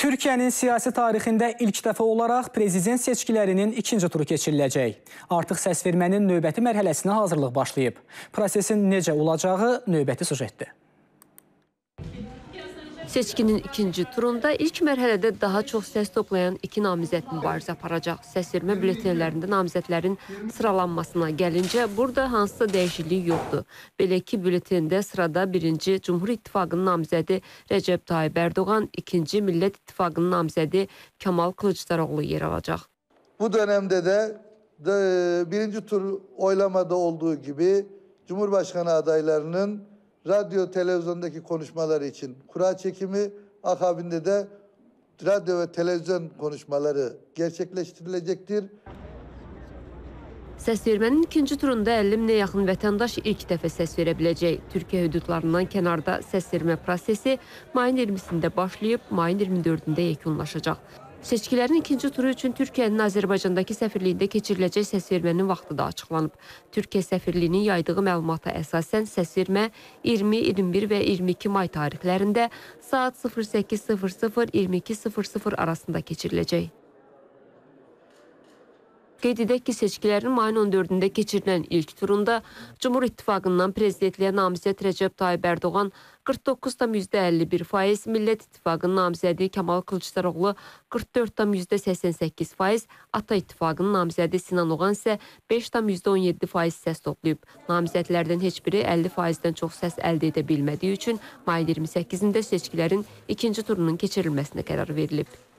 Türkiyənin siyasi tarixində ilk dəfə olaraq prezident seçkilərinin ikinci turu keçiriləcək. Artıq səsvermənin növbəti mərhələsinə hazırlıq başlayıb. Prosesin necə olacağı növbəti sujetdir. Seçkinin ikinci turunda ilk mərhələdə daha çox səs toplayan iki namizəd mübarizə aparacaq. Səsvermə bülletenlərində namizədlərin sıralanmasına gəlincə, burada hansısa dəyişiklik yoxdur. Belə ki, bülletende sırada birinci Cumhur İttifaqının namizədi Rəcəb Tayyip Erdoğan, ikinci Millət İttifaqının namizədi Kemal Kılıçdaroğlu yer alacaq. Bu dönemde de, de birinci tur oylamada olduğu gibi Cumhurbaşkanı adaylarının radyo televizyondaki konuşmaları için kura çekimi akabinde de radyo ve televizyon konuşmaları gerçekleştirilecektir. Səsvermənin ikinci turunda 50 minə yaxın vətəndaş ilk dəfə səs verə biləcək. Türkiyə hüdudlarından kənarda səsvermə prosesi mayın 20-sində başlayıb, mayın 24-də yekunlaşacaq. Seçkilərin ikinci turu üçün Türkiyənin Azərbaycandakı səfirliyində keçiriləcək səsvermənin vaxtı da açıqlanıb. Türkiyə səfirliyinin yaydığı məlumata əsasən səsvermə 20, 21 və 22 may tarixlərində saat 08:00-22:00 arasında keçiriləcək. Qeyd edək ki, seçkilərin mayın 14-də keçirilən ilk turunda Cumhur İttifaqından prezidentliyə namizəd Rəcəb Tayyip Erdoğan 49,51%, Millət İttifaqının namizədi Kemal Kılıçdaroğlu 44,88%, Ata İttifaqının namizədi Sinan Oğan isə 5,17% səs toplayıb. Namizədlərdən heç biri 50%-dən çox səs əldə edə bilmədiyi üçün mayın 28-də seçkilərin ikinci turunun keçirilməsinə qərar verilib.